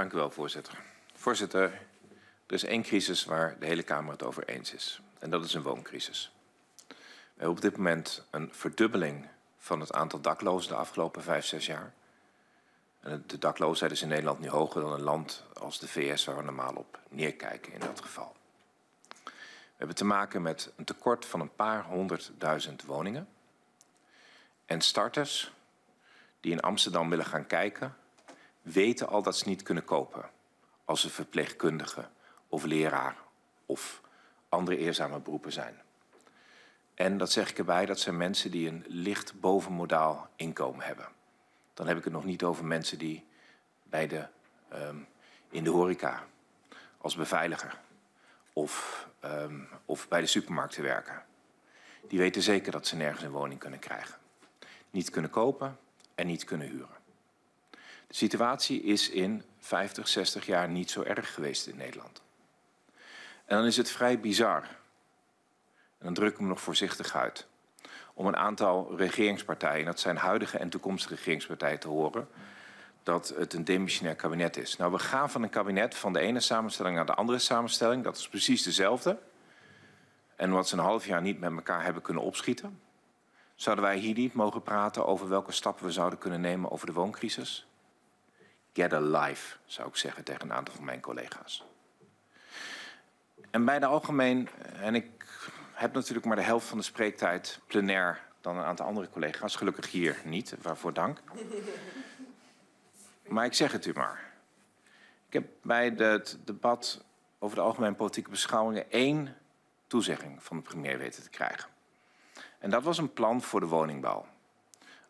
Dank u wel, voorzitter. Voorzitter, er is één crisis waar de hele Kamer het over eens is. En dat is een wooncrisis. We hebben op dit moment een verdubbeling van het aantal daklozen de afgelopen vijf, zes jaar. En de dakloosheid is in Nederland nu hoger dan een land als de VS, waar we normaal op neerkijken in dat geval. We hebben te maken met een tekort van een paar honderdduizend woningen. En starters die in Amsterdam willen gaan kijken, weten al dat ze niet kunnen kopen als ze verpleegkundige of leraar of andere eerzame beroepen zijn. En dat zeg ik erbij, dat zijn mensen die een licht bovenmodaal inkomen hebben. Dan heb ik het nog niet over mensen die bij de, um, in de horeca als beveiliger of, um, of bij de supermarkten werken. Die weten zeker dat ze nergens een woning kunnen krijgen. Niet kunnen kopen en niet kunnen huren. De situatie is in 50, 60 jaar niet zo erg geweest in Nederland. En dan is het vrij bizar, en dan druk ik me nog voorzichtig uit, om een aantal regeringspartijen, dat zijn huidige en toekomstige regeringspartijen, te horen dat het een demissionair kabinet is. Nou, we gaan van een kabinet van de ene samenstelling naar de andere samenstelling. Dat is precies dezelfde. En wat ze een half jaar niet met elkaar hebben kunnen opschieten. Zouden wij hier niet mogen praten over welke stappen we zouden kunnen nemen over de wooncrisis? Get a life, zou ik zeggen tegen een aantal van mijn collega's. En bij de algemeen, en ik heb natuurlijk maar de helft van de spreektijd plenair dan een aantal andere collega's, gelukkig hier niet, waarvoor dank. Maar ik zeg het u maar. Ik heb bij het debat over de algemene politieke beschouwingen één toezegging van de premier weten te krijgen. En dat was een plan voor de woningbouw.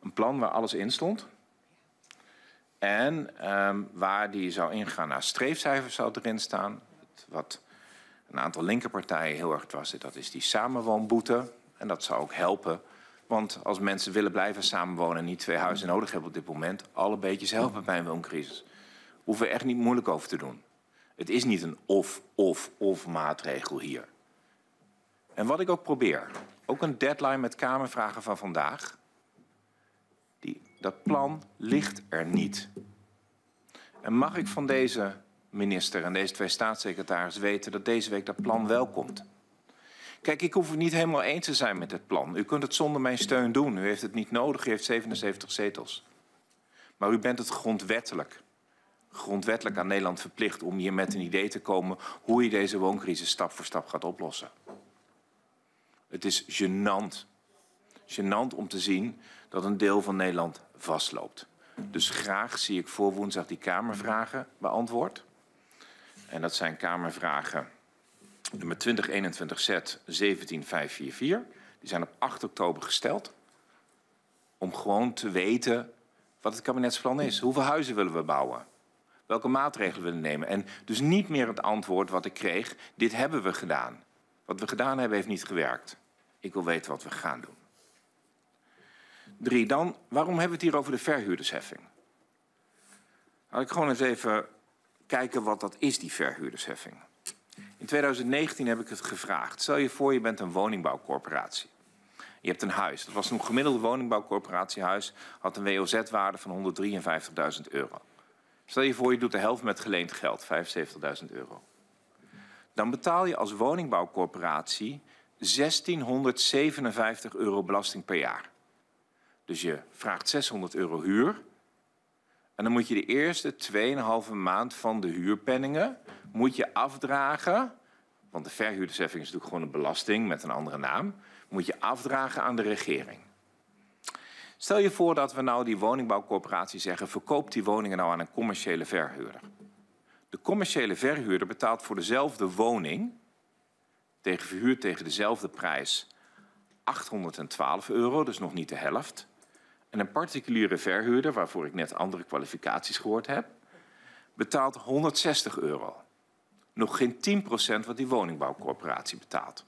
Een plan waar alles in stond. En um, waar die zou ingaan naar streefcijfers zou erin staan. Wat een aantal linkerpartijen heel erg was, dat is die samenwoonboete. En dat zou ook helpen. Want als mensen willen blijven samenwonen en niet twee huizen nodig hebben op dit moment, alle beetjes helpen bij een wooncrisis. Hoeven we echt niet moeilijk over te doen. Het is niet een of, of, of maatregel hier. En wat ik ook probeer, ook een deadline met Kamervragen van vandaag. Dat plan ligt er niet. En mag ik van deze minister en deze twee staatssecretarissen weten dat deze week dat plan wel komt? Kijk, ik hoef het niet helemaal eens te zijn met het plan. U kunt het zonder mijn steun doen. U heeft het niet nodig, u heeft 77 zetels. Maar u bent het grondwettelijk, grondwettelijk aan Nederland verplicht om hier met een idee te komen hoe je deze wooncrisis stap voor stap gaat oplossen. Het is gênant. Gênant om te zien dat een deel van Nederland vastloopt. Dus graag zie ik voor woensdag die Kamervragen beantwoord. En dat zijn Kamervragen nummer 2021 Z 17544. Die zijn op 8 oktober gesteld. Om gewoon te weten wat het kabinetsplan is. Hoeveel huizen willen we bouwen? Welke maatregelen willen we nemen? En dus niet meer het antwoord wat ik kreeg. Dit hebben we gedaan. Wat we gedaan hebben heeft niet gewerkt. Ik wil weten wat we gaan doen. Drie, dan, waarom hebben we het hier over de verhuurdersheffing? Laat ik gewoon eens even kijken wat dat is, die verhuurdersheffing. In 2019 heb ik het gevraagd. Stel je voor, je bent een woningbouwcorporatie. Je hebt een huis. Dat was een gemiddelde woningbouwcorporatiehuis. Had een WOZ-waarde van 153.000 euro. Stel je voor, je doet de helft met geleend geld, 75.000 euro. Dan betaal je als woningbouwcorporatie 1657 euro belasting per jaar. Dus je vraagt 600 euro huur. En dan moet je de eerste 2,5 maand van de huurpenningen moet je afdragen. Want de verhuurdersheffing is natuurlijk gewoon een belasting met een andere naam. Moet je afdragen aan de regering. Stel je voor dat we nou die woningbouwcorporatie zeggen: verkoop die woningen nou aan een commerciële verhuurder. De commerciële verhuurder betaalt voor dezelfde woning tegen verhuurd tegen dezelfde prijs 812 euro, dus nog niet de helft. En een particuliere verhuurder, waarvoor ik net andere kwalificaties gehoord heb, betaalt 160 euro. Nog geen 10% wat die woningbouwcorporatie betaalt.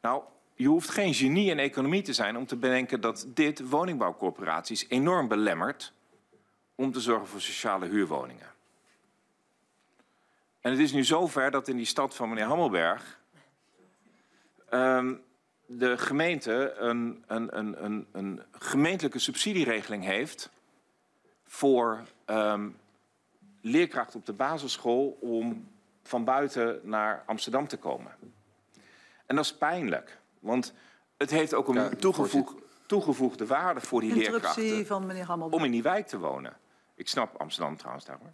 Nou, je hoeft geen genie in economie te zijn om te bedenken dat dit woningbouwcorporaties enorm belemmert om te zorgen voor sociale huurwoningen. En het is nu zover dat in die stad van meneer Hammelberg um, de gemeente een, een, een, een, een gemeentelijke subsidieregeling heeft voor um, leerkracht op de basisschool om van buiten naar Amsterdam te komen. En dat is pijnlijk, want het heeft ook een ja, toegevoeg, toegevoegde waarde voor die leerkrachten van meneer om in die wijk te wonen. Ik snap Amsterdam trouwens daar hoor.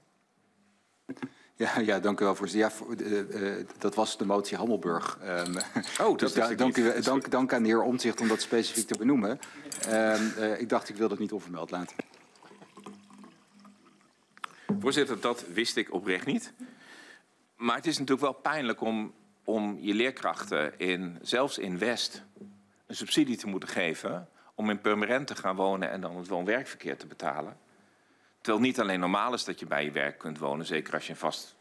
Ja, ja, dank u wel, voor Ja, voor, uh, uh, dat was de motie Hammelburg. Um, oh, dus da dank, u, dank, dank, aan de heer Omtzigt om dat specifiek te benoemen. Um, uh, ik dacht, ik wil dat niet onvermeld laten. Voorzitter, dat wist ik oprecht niet. Maar het is natuurlijk wel pijnlijk om, om je leerkrachten, in, zelfs in West, een subsidie te moeten geven om in Purmerend te gaan wonen en dan het woon-werkverkeer te betalen. Terwijl niet alleen normaal is dat je bij je werk kunt wonen, zeker als je vast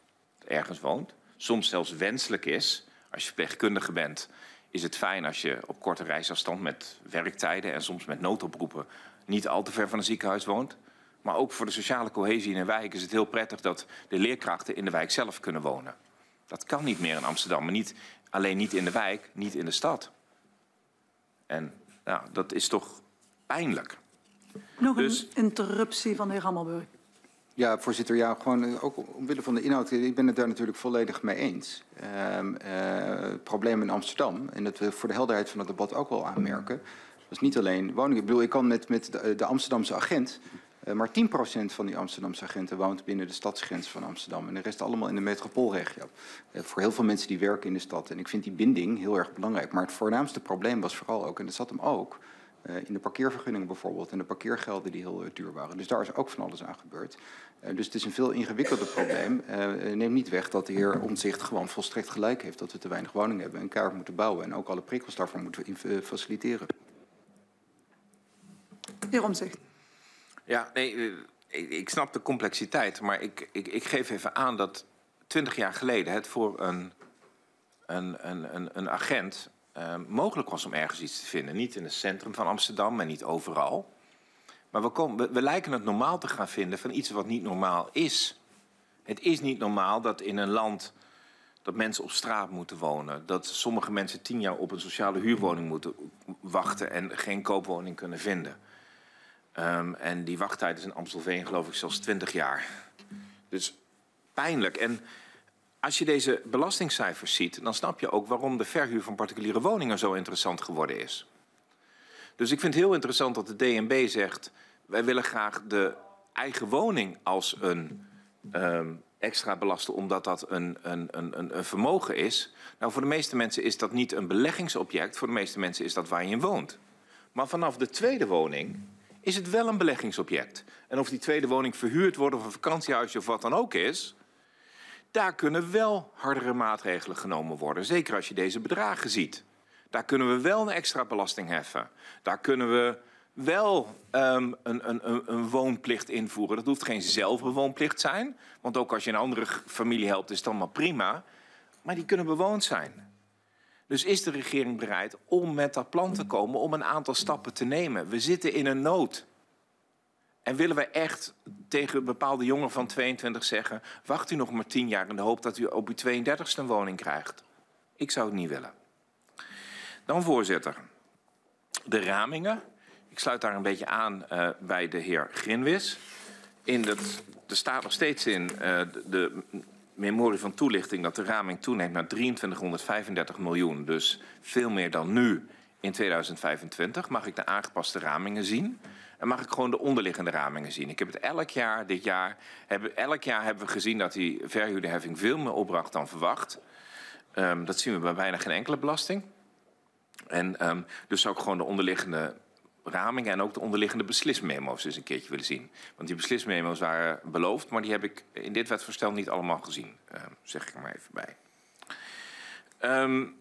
ergens woont. Soms zelfs wenselijk is, als je verpleegkundige bent, is het fijn als je op korte reisafstand met werktijden en soms met noodoproepen niet al te ver van een ziekenhuis woont. Maar ook voor de sociale cohesie in een wijk is het heel prettig dat de leerkrachten in de wijk zelf kunnen wonen. Dat kan niet meer in Amsterdam, maar niet, alleen niet in de wijk, niet in de stad. En nou, dat is toch pijnlijk. Nog dus... een interruptie van de heer Hammelburg. Ja, voorzitter. Ja, gewoon eh, ook omwille van de inhoud. Ik ben het daar natuurlijk volledig mee eens. Uh, uh, het probleem in Amsterdam, en dat we voor de helderheid van het debat ook wel aanmerken, was niet alleen woningen. Ik bedoel, ik kan met, met de, de Amsterdamse agent, uh, maar 10% van die Amsterdamse agenten woont binnen de stadsgrens van Amsterdam. En de rest allemaal in de metropoolregio. voor heel veel mensen die werken in de stad. En ik vind die binding heel erg belangrijk. Maar het voornaamste probleem was vooral ook, en dat zat hem ook, uh, in de parkeervergunningen bijvoorbeeld en de parkeergelden die heel uh, duur waren. Dus daar is ook van alles aan gebeurd. Uh, dus het is een veel ingewikkelder probleem. neem niet weg dat de heer Omtzigt gewoon volstrekt gelijk heeft dat we te weinig woningen hebben en kaart moeten bouwen en ook alle prikkels daarvoor moeten faciliteren. Heer Omtzigt. Ja, nee, ik snap de complexiteit, maar ik, ik, ik geef even aan dat twintig jaar geleden het voor een, een, een, een agent uh, mogelijk was om ergens iets te vinden. Niet in het centrum van Amsterdam en niet overal. Maar we, komen, we, lijken het normaal te gaan vinden van iets wat niet normaal is. Het is niet normaal dat in een land dat mensen op straat moeten wonen. Dat sommige mensen tien jaar op een sociale huurwoning moeten wachten en geen koopwoning kunnen vinden. Um, en die wachttijd is in Amstelveen geloof ik zelfs twintig jaar. Dus pijnlijk. En als je deze belastingcijfers ziet, dan snap je ook waarom de verhuur van particuliere woningen zo interessant geworden is. Dus ik vind het heel interessant dat de DNB zegt, wij willen graag de eigen woning als een um, extra belasten, omdat dat een, een, een, een vermogen is. Nou, voor de meeste mensen is dat niet een beleggingsobject, voor de meeste mensen is dat waar je in woont. Maar vanaf de tweede woning is het wel een beleggingsobject. En of die tweede woning verhuurd wordt of een vakantiehuisje of wat dan ook is, daar kunnen wel hardere maatregelen genomen worden. Zeker als je deze bedragen ziet. Daar kunnen we wel een extra belasting heffen. Daar kunnen we wel um, een, een, een, woonplicht invoeren. Dat hoeft geen zelfbewoonplicht zijn. Want ook als je een andere familie helpt, is het allemaal prima. Maar die kunnen bewoond zijn. Dus is de regering bereid om met dat plan te komen om een aantal stappen te nemen? We zitten in een nood. En willen we echt tegen bepaalde jongen van 22 zeggen... wacht u nog maar 10 jaar in de hoop dat u op uw 32e een woning krijgt? Ik zou het niet willen. Dan voorzitter, de ramingen. Ik sluit daar een beetje aan uh, bij de heer Grinwis. In het, er staat nog steeds in uh, de, de memorie van toelichting... dat de raming toeneemt naar 2335 miljoen. Dus veel meer dan nu in 2025. Mag ik de aangepaste ramingen zien... En mag ik gewoon de onderliggende ramingen zien. Ik heb het elk jaar, dit jaar, hebben, elk jaar hebben we gezien dat die verhuurderheffing veel meer opbracht dan verwacht. Um, dat zien we bij bijna geen enkele belasting. En um, dus zou ik gewoon de onderliggende ramingen en ook de onderliggende beslismemo's eens een keertje willen zien. Want die beslismemo's waren beloofd, maar die heb ik in dit wetsvoorstel niet allemaal gezien. Uh, zeg ik er maar even bij. Um,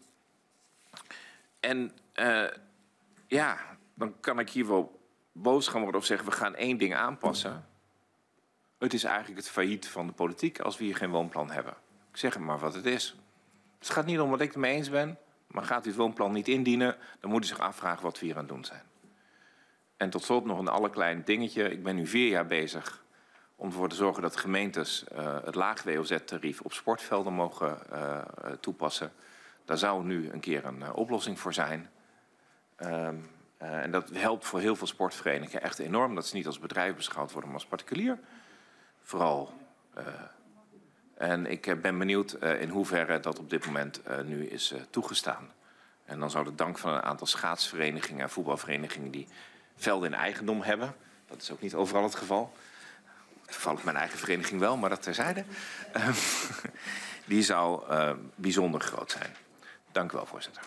en uh, ja, dan kan ik hier wel boos gaan worden of zeggen we gaan één ding aanpassen. Het is eigenlijk het failliet van de politiek als we hier geen woonplan hebben. Ik zeg maar wat het is. Het gaat niet om wat ik het mee eens ben, maar gaat u het woonplan niet indienen, dan moet u zich afvragen wat we hier aan het doen zijn. En tot slot nog een allerklein dingetje. Ik ben nu vier jaar bezig om ervoor te zorgen dat gemeentes uh, het laag WOZ-tarief op sportvelden mogen uh, toepassen. Daar zou nu een keer een uh, oplossing voor zijn. Uh, en dat helpt voor heel veel sportverenigingen echt enorm. Dat ze niet als bedrijf beschouwd worden, maar als particulier. Vooral Uh, en ik ben benieuwd in hoeverre dat op dit moment nu is toegestaan. En dan zou de dank van een aantal schaatsverenigingen en voetbalverenigingen die velden in eigendom hebben. Dat is ook niet overal het geval. Toevallig mijn eigen vereniging wel, maar dat terzijde. die zou bijzonder groot zijn. Dank u wel, voorzitter.